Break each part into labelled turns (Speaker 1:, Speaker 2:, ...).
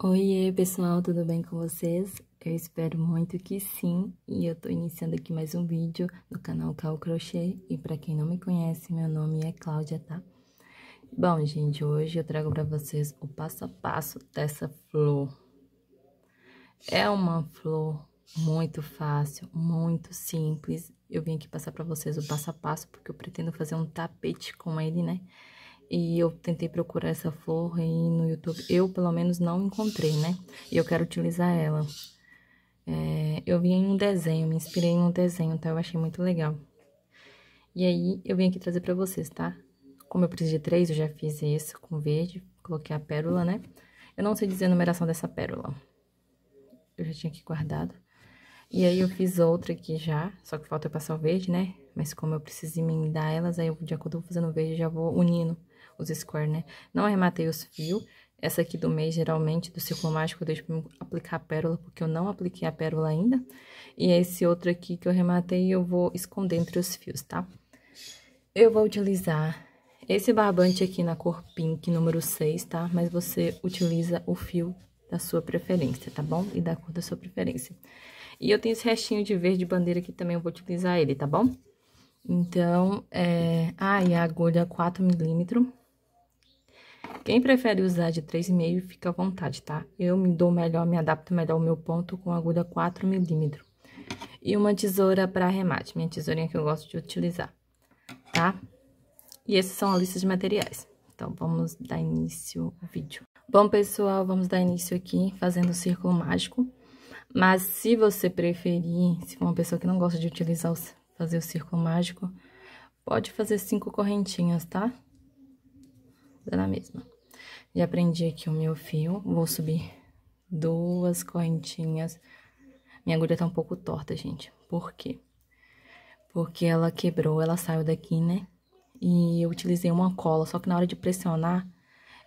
Speaker 1: Oiê, pessoal, tudo bem com vocês? Eu espero muito que sim, e eu tô iniciando aqui mais um vídeo no canal Cal Crochê, e pra quem não me conhece, meu nome é Cláudia, tá? Bom, gente, hoje eu trago pra vocês o passo a passo dessa flor. É uma flor muito fácil, muito simples, eu vim aqui passar pra vocês o passo a passo, porque eu pretendo fazer um tapete com ele, né? E eu tentei procurar essa flor aí no YouTube. Eu, pelo menos, não encontrei, né? E eu quero utilizar ela. É, eu vi em um desenho, me inspirei em um desenho, então eu achei muito legal. E aí, eu vim aqui trazer pra vocês, tá? Como eu preciso de três, eu já fiz esse com verde, coloquei a pérola, né? Eu não sei dizer a numeração dessa pérola. Eu já tinha aqui guardado. E aí, eu fiz outra aqui já, só que falta eu passar o verde, né? Mas como eu preciso emendar elas, aí eu, de acordo com fazendo verde, já vou unindo os square, né? Não arrematei os fios. Essa aqui do mês, geralmente, do círculo mágico, eu deixo pra aplicar a pérola, porque eu não apliquei a pérola ainda. E esse outro aqui que eu rematei, eu vou esconder entre os fios, tá? Eu vou utilizar esse barbante aqui na cor pink, número 6, tá? Mas você utiliza o fio da sua preferência, tá bom? E da cor da sua preferência. E eu tenho esse restinho de verde bandeira aqui também, eu vou utilizar ele, tá bom? Então, é... Ah, e a agulha 4 milímetros quem prefere usar de 3,5, fica à vontade, tá? Eu me dou melhor, me adapto melhor ao meu ponto com agulha 4 milímetros. E uma tesoura para arremate, minha tesourinha que eu gosto de utilizar, tá? E esses são a lista de materiais. Então, vamos dar início ao vídeo. Bom, pessoal, vamos dar início aqui fazendo o círculo mágico. Mas se você preferir, se for uma pessoa que não gosta de utilizar, fazer o círculo mágico, pode fazer cinco correntinhas, tá? Na mesma. Já prendi aqui o meu fio, vou subir duas correntinhas. Minha agulha tá um pouco torta, gente. Por quê? Porque ela quebrou, ela saiu daqui, né? E eu utilizei uma cola, só que na hora de pressionar,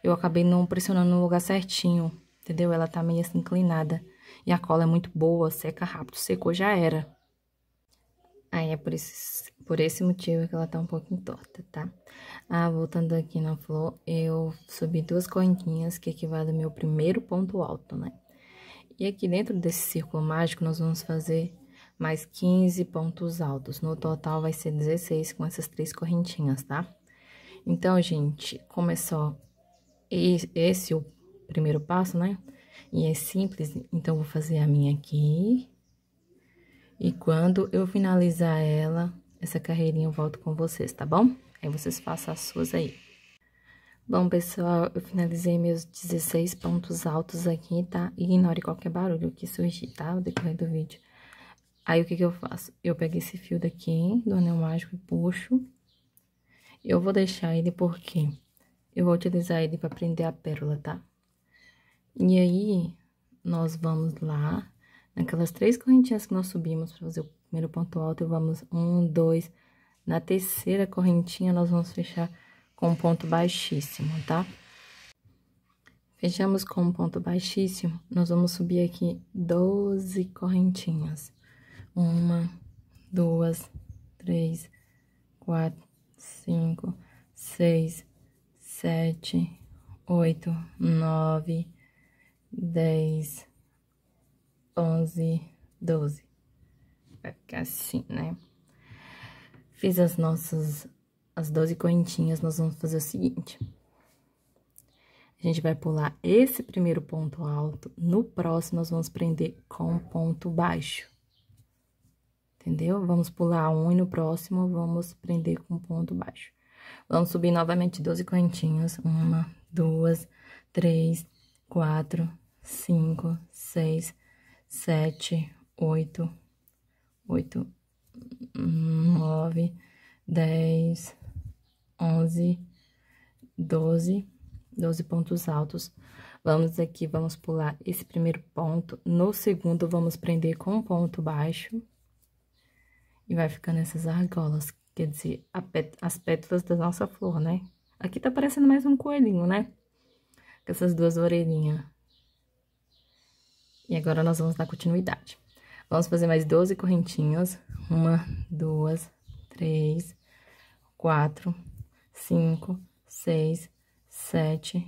Speaker 1: eu acabei não pressionando no lugar certinho, entendeu? Ela tá meio assim inclinada. E a cola é muito boa, seca rápido, secou já era. Aí é por esse, por esse motivo que ela tá um pouquinho torta, tá? Ah, voltando aqui na flor, eu subi duas correntinhas, que equivale ao meu primeiro ponto alto, né? E aqui dentro desse círculo mágico, nós vamos fazer mais 15 pontos altos. No total, vai ser 16 com essas três correntinhas, tá? Então, gente, como é só esse o primeiro passo, né? E é simples, então, vou fazer a minha aqui e quando eu finalizar ela, essa carreirinha eu volto com vocês, tá bom? Aí vocês façam as suas aí. Bom, pessoal, eu finalizei meus 16 pontos altos aqui, tá? Ignore qualquer barulho que surgir, tá? No decorrer do vídeo. Aí, o que que eu faço? Eu pego esse fio daqui, do anel mágico e puxo. Eu vou deixar ele porque eu vou utilizar ele pra prender a pérola, tá? E aí, nós vamos lá Naquelas três correntinhas que nós subimos para fazer o primeiro ponto alto, vamos um, dois. Na terceira correntinha, nós vamos fechar com um ponto baixíssimo, tá? Fechamos com um ponto baixíssimo, nós vamos subir aqui 12 correntinhas. Uma, duas, três, quatro, cinco, seis, sete, oito, nove, dez, onze, doze. Vai ficar assim, né? Fiz as nossas, as doze correntinhas, nós vamos fazer o seguinte. A gente vai pular esse primeiro ponto alto, no próximo nós vamos prender com ponto baixo. Entendeu? Vamos pular um e no próximo vamos prender com ponto baixo. Vamos subir novamente 12 correntinhas. Uma, duas, três, quatro, cinco, seis, sete, oito, oito, nove, dez, onze, doze, doze pontos altos. Vamos aqui, vamos pular esse primeiro ponto. No segundo, vamos prender com um ponto baixo. E vai ficando essas argolas, quer dizer, as pétalas da nossa flor, né? Aqui tá parecendo mais um coelhinho, né? Com essas duas orelhinhas. E agora, nós vamos dar continuidade. Vamos fazer mais 12 correntinhas. Uma, duas, três, quatro, cinco, seis, sete,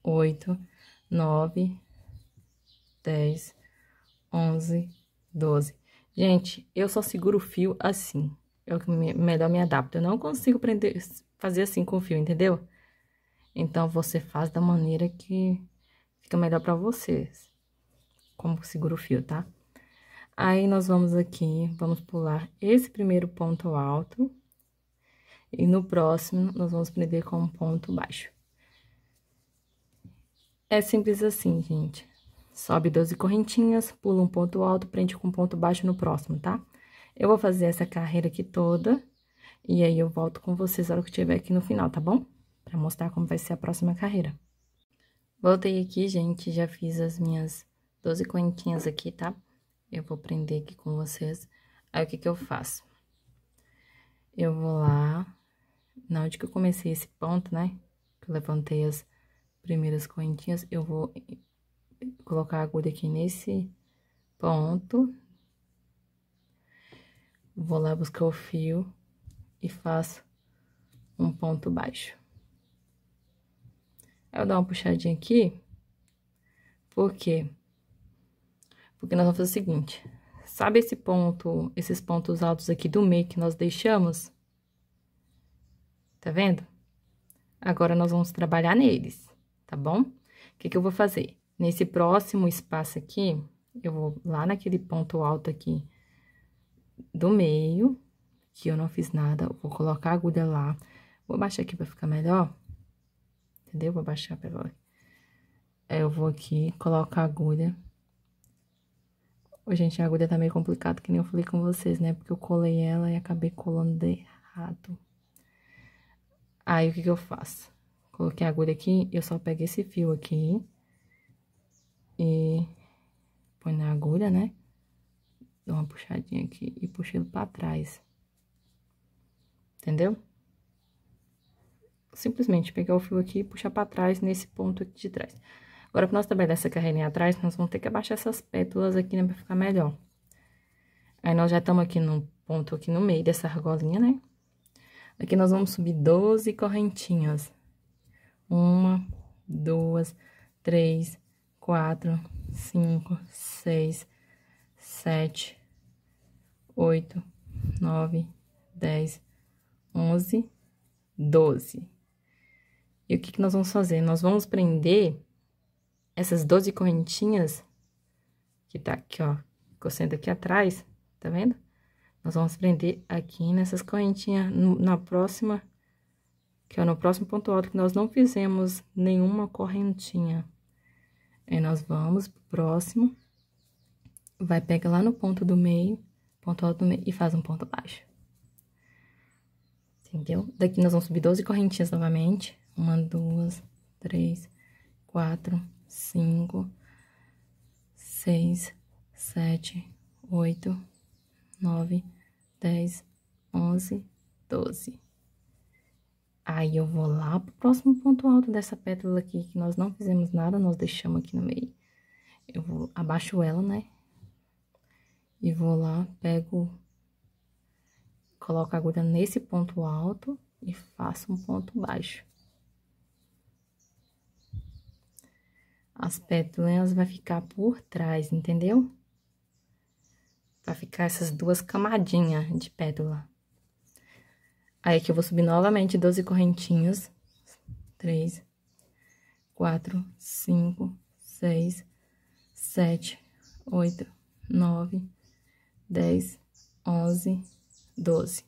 Speaker 1: oito, nove, dez, onze, doze. Gente, eu só seguro o fio assim. É o que melhor me adapta. Eu não consigo prender, fazer assim com o fio, entendeu? Então, você faz da maneira que fica melhor pra vocês. Como segura o fio, tá? Aí, nós vamos aqui, vamos pular esse primeiro ponto alto. E no próximo, nós vamos prender com um ponto baixo. É simples assim, gente. Sobe 12 correntinhas, pula um ponto alto, prende com um ponto baixo no próximo, tá? Eu vou fazer essa carreira aqui toda, e aí eu volto com vocês na hora que estiver aqui no final, tá bom? Pra mostrar como vai ser a próxima carreira. Voltei aqui, gente, já fiz as minhas 12 correntinhas aqui, tá? Eu vou prender aqui com vocês. Aí, o que que eu faço? Eu vou lá, na hora que eu comecei esse ponto, né? Que eu levantei as primeiras correntinhas, eu vou colocar a agulha aqui nesse ponto. Vou lá buscar o fio e faço um ponto baixo. Eu dou uma puxadinha aqui, por quê? Porque nós vamos fazer o seguinte, sabe esse ponto, esses pontos altos aqui do meio que nós deixamos? Tá vendo? Agora, nós vamos trabalhar neles tá bom? O que, que eu vou fazer? Nesse próximo espaço aqui, eu vou lá naquele ponto alto aqui do meio, que eu não fiz nada, vou colocar a agulha lá. Vou baixar aqui pra ficar melhor, entendeu? Vou baixar pra. Eu vou aqui, colocar a agulha. Ô, gente, a agulha tá meio complicada, que nem eu falei com vocês, né? Porque eu colei ela e acabei colando de errado. Aí, o que que eu faço? Coloquei a agulha aqui, eu só pego esse fio aqui e põe na agulha, né? Dou uma puxadinha aqui e puxo ele pra trás. Entendeu? Simplesmente pegar o fio aqui e puxar pra trás nesse ponto aqui de trás. Agora, pra nós trabalhar essa carreirinha atrás, nós vamos ter que abaixar essas pétalas aqui, né? Pra ficar melhor. Aí, nós já estamos aqui no ponto aqui no meio dessa argolinha, né? Aqui nós vamos subir 12 correntinhas. Uma, duas, três, quatro, cinco, seis, sete, oito, nove, dez, onze, doze. E o que, que nós vamos fazer? Nós vamos prender essas doze correntinhas que tá aqui, ó, coçando aqui atrás, tá vendo? Nós vamos prender aqui nessas correntinhas na próxima que é no próximo ponto alto que nós não fizemos nenhuma correntinha. Aí, nós vamos pro próximo, vai pegar lá no ponto do meio, ponto alto do meio, e faz um ponto baixo. Entendeu? Daqui nós vamos subir 12 correntinhas novamente. Uma, duas, três, quatro, cinco, seis, sete, oito, nove, dez, onze, doze. Aí, eu vou lá pro próximo ponto alto dessa pétala aqui, que nós não fizemos nada, nós deixamos aqui no meio. Eu vou, abaixo ela, né? E vou lá, pego, coloco a agulha nesse ponto alto e faço um ponto baixo. As pétalas vai ficar por trás, entendeu? Vai ficar essas duas camadinhas de pétala. Aí, aqui eu vou subir novamente 12 correntinhas. Três, quatro, cinco, seis, sete, oito, nove, dez, onze, doze.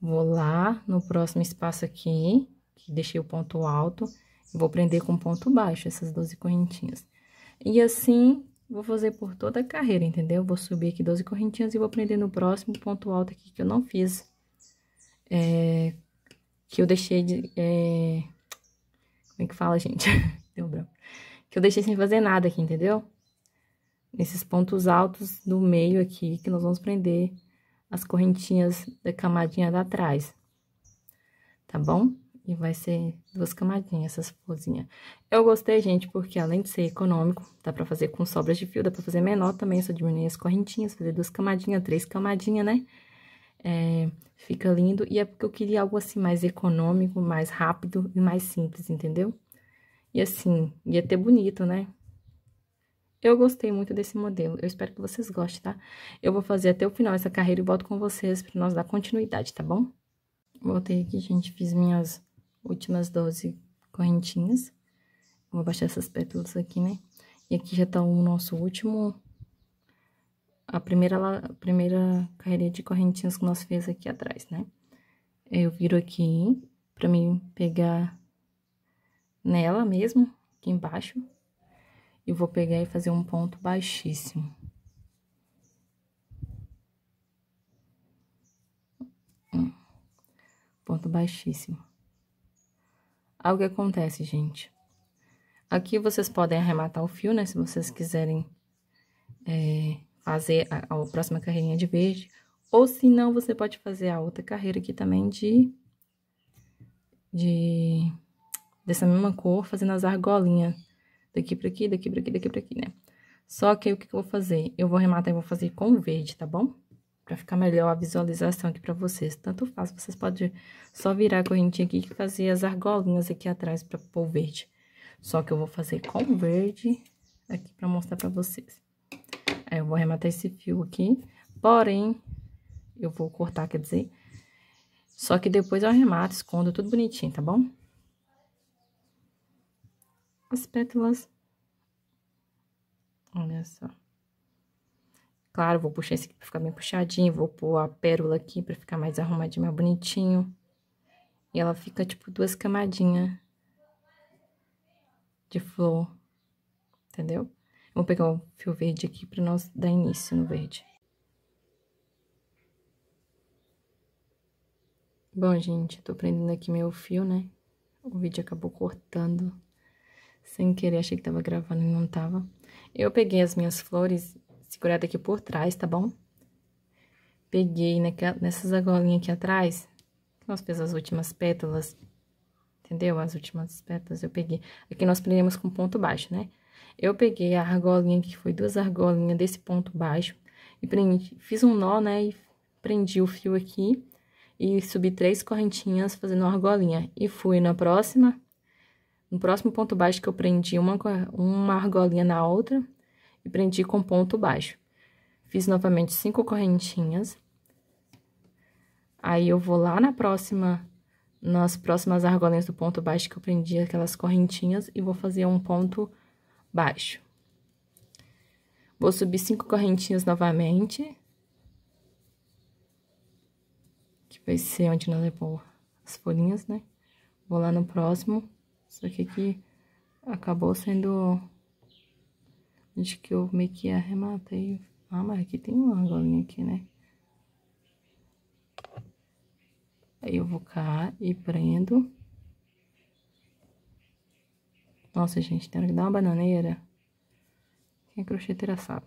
Speaker 1: Vou lá no próximo espaço aqui, que deixei o ponto alto, vou prender com ponto baixo essas 12 correntinhas. E assim, vou fazer por toda a carreira, entendeu? Vou subir aqui 12 correntinhas e vou prender no próximo ponto alto aqui que eu não fiz é, que eu deixei de. É, como é que fala, gente? Deu branco. Que eu deixei sem fazer nada aqui, entendeu? Nesses pontos altos do meio aqui, que nós vamos prender as correntinhas da camadinha da trás. Tá bom? E vai ser duas camadinhas, essas florzinhas. Eu gostei, gente, porque além de ser econômico, dá pra fazer com sobras de fio, dá pra fazer menor também, só diminuir as correntinhas, fazer duas camadinhas, três camadinhas, né? É, fica lindo. E é porque eu queria algo assim mais econômico, mais rápido e mais simples, entendeu? E assim, ia ter bonito, né? Eu gostei muito desse modelo, eu espero que vocês gostem, tá? Eu vou fazer até o final essa carreira e volto com vocês pra nós dar continuidade, tá bom? Voltei aqui, gente, fiz minhas últimas 12 correntinhas. Vou baixar essas pétalas aqui, né? E aqui já tá o nosso último... A primeira, a primeira carreirinha de correntinhas que nós fez aqui atrás, né? Eu viro aqui pra mim pegar nela mesmo, aqui embaixo. E vou pegar e fazer um ponto baixíssimo. Ponto baixíssimo. Algo acontece, gente. Aqui vocês podem arrematar o fio, né? Se vocês quiserem é, fazer a, a próxima carreirinha de verde. Ou se não, você pode fazer a outra carreira aqui também de... De... Dessa mesma cor, fazendo as argolinhas. Daqui pra aqui, daqui pra aqui, daqui pra aqui, né? Só que o que, que eu vou fazer? Eu vou arrematar e vou fazer com verde, tá bom? Pra ficar melhor a visualização aqui pra vocês. Tanto faz, vocês podem só virar a correntinha aqui e fazer as argolinhas aqui atrás pra pôr verde. Só que eu vou fazer com verde aqui pra mostrar pra vocês. Aí, eu vou arrematar esse fio aqui, porém, eu vou cortar, quer dizer... Só que depois eu arremato, escondo tudo bonitinho, tá bom? As pétalas. Olha só. Claro, vou puxar esse aqui pra ficar bem puxadinho, vou pôr a pérola aqui pra ficar mais arrumadinho, mais bonitinho. E ela fica, tipo, duas camadinhas de flor, entendeu? Vou pegar o fio verde aqui pra nós dar início no verde. Bom, gente, tô prendendo aqui meu fio, né? O vídeo acabou cortando sem querer, achei que tava gravando e não tava. Eu peguei as minhas flores seguradas aqui por trás, tá bom? Peguei nessas argolinhas aqui atrás, nós fizemos as últimas pétalas, entendeu? As últimas pétalas eu peguei. Aqui nós prendemos com ponto baixo, né? Eu peguei a argolinha, que foi duas argolinhas desse ponto baixo, e prendi, fiz um nó, né? E prendi o fio aqui, e subi três correntinhas fazendo uma argolinha. E fui na próxima, no próximo ponto baixo que eu prendi uma, uma argolinha na outra, e prendi com ponto baixo. Fiz novamente cinco correntinhas. Aí, eu vou lá na próxima nas próximas argolinhas do ponto baixo que eu prendi aquelas correntinhas e vou fazer um ponto baixo. Vou subir cinco correntinhas novamente. Que vai ser onde nós vamos as folhinhas, né? Vou lá no próximo. Só que aqui acabou sendo... Acho que eu meio que arrematei. Ah, mas aqui tem uma argolinha aqui, né? Aí, eu vou cá e prendo. Nossa, gente, tem que dar uma bananeira. Quem é crocheteira sabe.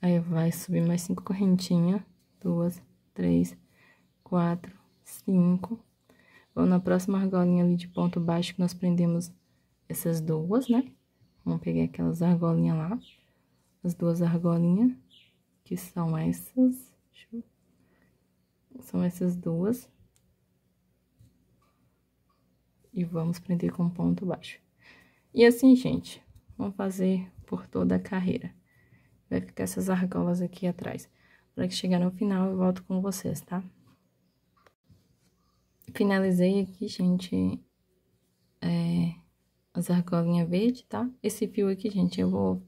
Speaker 1: Aí, vai subir mais cinco correntinhas. Duas, três, quatro, cinco. Vou na próxima argolinha ali de ponto baixo que nós prendemos essas duas, né? Vamos pegar aquelas argolinhas lá. As duas argolinhas, que são essas. Eu são essas duas. E vamos prender com ponto baixo. E assim, gente, vamos fazer por toda a carreira. Vai ficar essas argolas aqui atrás. Para que chegar no final, eu volto com vocês, tá? Finalizei aqui, gente, as argolinhas verde, tá? Esse fio aqui, gente, eu vou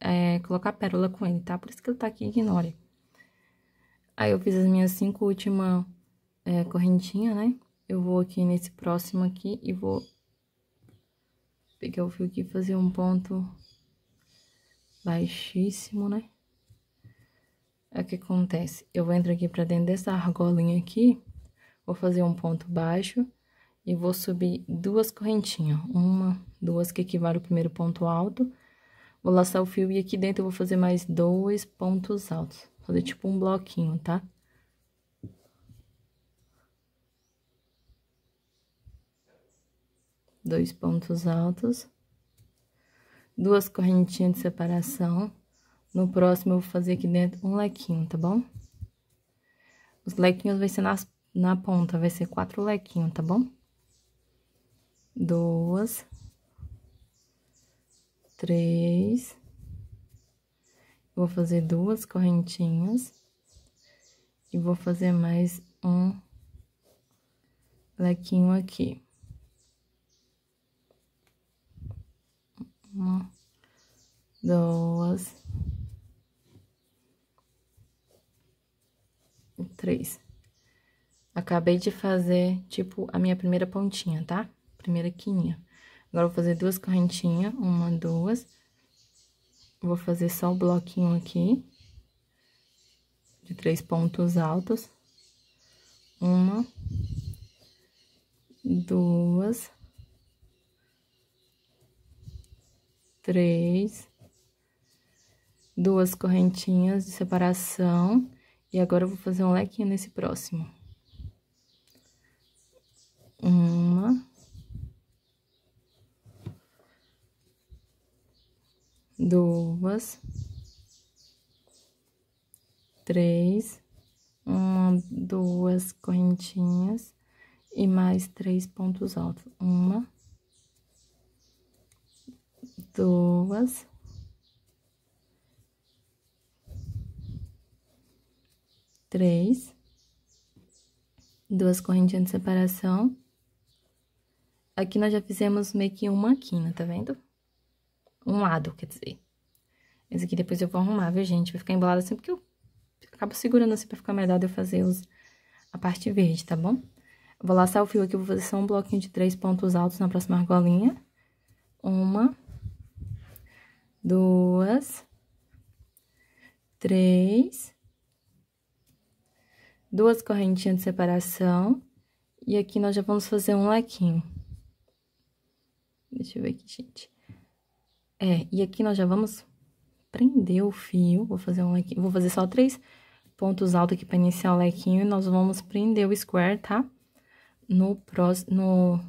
Speaker 1: é, colocar pérola com ele, tá? Por isso que ele tá aqui, ignore. Aí, eu fiz as minhas cinco últimas é, correntinhas, né? Eu vou aqui nesse próximo aqui e vou pegar o fio aqui e fazer um ponto baixíssimo, né? É o que acontece? Eu entrar aqui pra dentro dessa argolinha aqui, vou fazer um ponto baixo e vou subir duas correntinhas. Uma, duas, que equivale ao primeiro ponto alto. Vou laçar o fio e aqui dentro eu vou fazer mais dois pontos altos fazer tipo um bloquinho, tá? Dois pontos altos. Duas correntinhas de separação. No próximo, eu vou fazer aqui dentro um lequinho, tá bom? Os lequinhos vai ser nas, na ponta, vai ser quatro lequinhos, tá bom? Duas. três. Vou fazer duas correntinhas. E vou fazer mais um lequinho aqui. Uma, duas, três. Acabei de fazer, tipo, a minha primeira pontinha, tá? Primeira quininha. Agora, vou fazer duas correntinhas, uma, duas. Vou fazer só o bloquinho aqui, de três pontos altos. Uma, duas, três, duas correntinhas de separação. E agora, eu vou fazer um lequinho nesse próximo. Uma. Duas. Três. Uma, duas correntinhas e mais três pontos altos. Uma. Duas. Três. Duas correntinhas de separação Aqui nós já fizemos meio que uma quina, tá vendo? Um lado, quer dizer. Esse aqui depois eu vou arrumar, viu, gente? Vai ficar embolado assim, porque eu acabo segurando assim pra ficar melhor de eu fazer os, a parte verde, tá bom? vou laçar o fio aqui, vou fazer só um bloquinho de três pontos altos na próxima argolinha. Uma, duas, três, duas correntinhas de separação. E aqui nós já vamos fazer um lequinho. Deixa eu ver aqui, gente. É, e aqui nós já vamos prender o fio. Vou fazer um lequinho, vou fazer só três pontos altos aqui para iniciar o lequinho e nós vamos prender o square, tá? No próximo, no,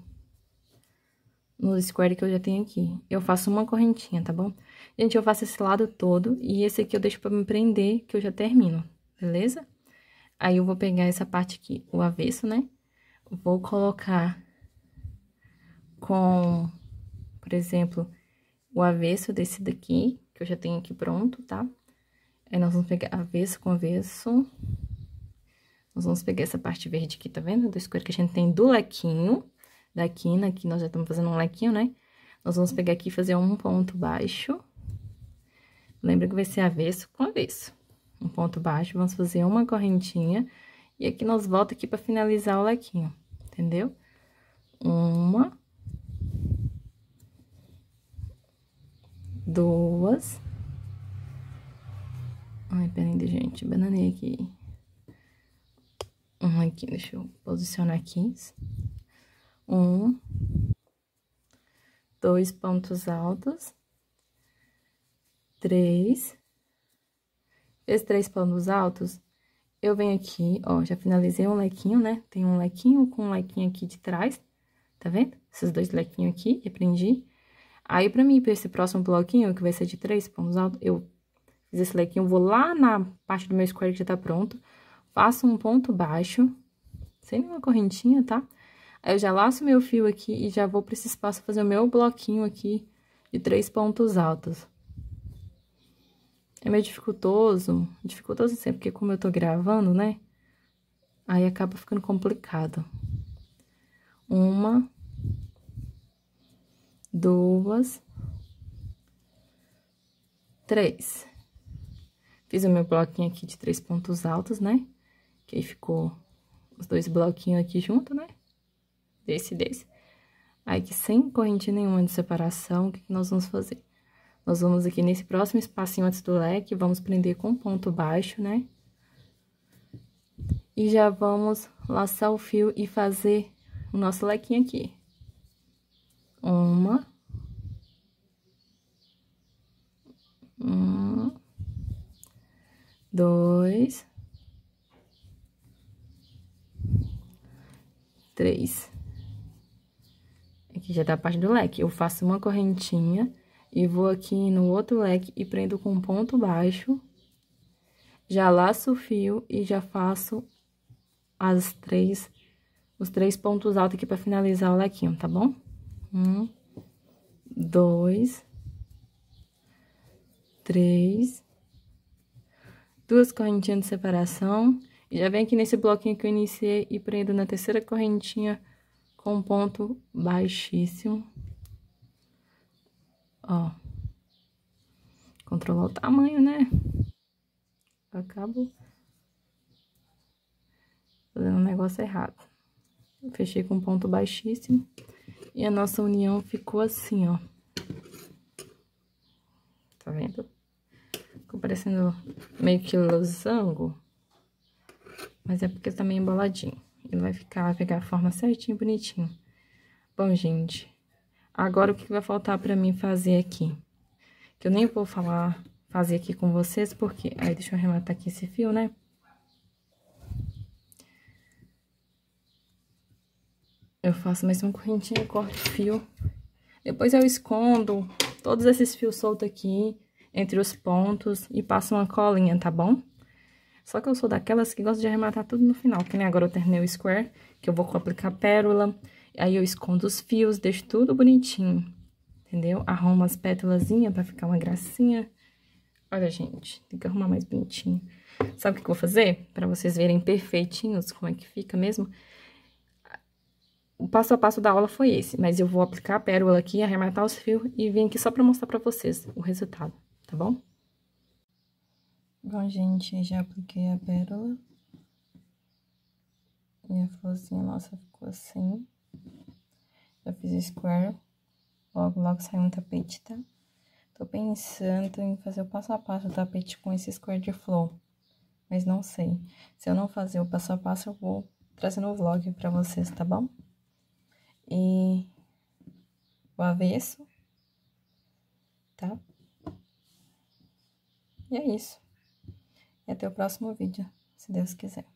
Speaker 1: no square que eu já tenho aqui. Eu faço uma correntinha, tá bom? Gente, eu faço esse lado todo e esse aqui eu deixo pra me prender, que eu já termino, beleza? Aí, eu vou pegar essa parte aqui, o avesso, né? Vou colocar com por exemplo, o avesso desse daqui, que eu já tenho aqui pronto, tá? Aí, nós vamos pegar avesso com avesso. Nós vamos pegar essa parte verde aqui, tá vendo? Do escuro que a gente tem do lequinho, da quina, aqui nós já estamos fazendo um lequinho, né? Nós vamos pegar aqui e fazer um ponto baixo. Lembra que vai ser avesso com avesso. Um ponto baixo, vamos fazer uma correntinha. E aqui nós volta aqui pra finalizar o lequinho, entendeu? Uma duas. Ai, peraí, gente, bananei aqui. Um aqui, deixa eu posicionar aqui. Um. Dois pontos altos. Três. Fez três pontos altos, eu venho aqui, ó, já finalizei um lequinho, né? Tem um lequinho com um lequinho aqui de trás, tá vendo? Esses dois lequinhos aqui, e prendi. Aí, pra mim, pra esse próximo bloquinho, que vai ser de três pontos altos, eu fiz esse lequinho, vou lá na parte do meu square que já tá pronto, faço um ponto baixo, sem nenhuma correntinha, tá? Aí, eu já laço meu fio aqui e já vou pra esse espaço fazer o meu bloquinho aqui de três pontos altos. É meio dificultoso, dificultoso sempre, porque como eu tô gravando, né? Aí acaba ficando complicado. Uma, duas, três. Fiz o meu bloquinho aqui de três pontos altos, né? Que aí ficou os dois bloquinhos aqui junto, né? Desse e desse. Aí, que sem corrente nenhuma de separação, o que, que nós vamos fazer? Nós vamos aqui nesse próximo espacinho antes do leque, vamos prender com ponto baixo, né? E já vamos laçar o fio e fazer o nosso lequinho aqui uma, um, dois, três. Aqui já tá a parte do leque. Eu faço uma correntinha e vou aqui no outro leque e prendo com ponto baixo. Já laço o fio e já faço as três, os três pontos altos aqui pra finalizar o lequinho, tá bom? Um, dois, três, duas correntinhas de separação, e já vem aqui nesse bloquinho que eu iniciei e prendo na terceira correntinha com um ponto baixíssimo. Ó. Controlar o tamanho, né? Acabo fazendo um negócio errado. fechei com um ponto baixíssimo. E a nossa união ficou assim, ó. Tá vendo? Ficou parecendo meio que losango. Mas é porque tá meio emboladinho. Ele vai ficar, vai pegar a forma certinho, bonitinho. Bom, gente, agora o que vai faltar pra mim fazer aqui? Que eu nem vou falar, fazer aqui com vocês, porque... Aí, deixa eu arrematar aqui esse fio, né? Eu faço mais uma correntinha, corto o fio. Depois eu escondo todos esses fios soltos aqui, entre os pontos, e passo uma colinha, tá bom? Só que eu sou daquelas que gosta de arrematar tudo no final, que nem agora eu terminei o square, que eu vou aplicar pérola, aí eu escondo os fios, deixo tudo bonitinho, entendeu? Arrumo as pétalazinhas pra ficar uma gracinha. Olha, gente, tem que arrumar mais bonitinho. Sabe o que eu vou fazer? Pra vocês verem perfeitinhos como é que fica mesmo o passo a passo da aula foi esse, mas eu vou aplicar a pérola aqui, arrematar os fios e vim aqui só pra mostrar pra vocês o resultado, tá bom? Bom, gente, já apliquei a pérola. E a florzinha nossa ficou assim. Já fiz square. Logo, logo sai um tapete, tá? Tô pensando em fazer o passo a passo do tapete com esse square de flor. Mas não sei. Se eu não fazer o passo a passo, eu vou trazer no vlog pra vocês, tá bom? E o avesso, tá? E é isso. E até o próximo vídeo, se Deus quiser.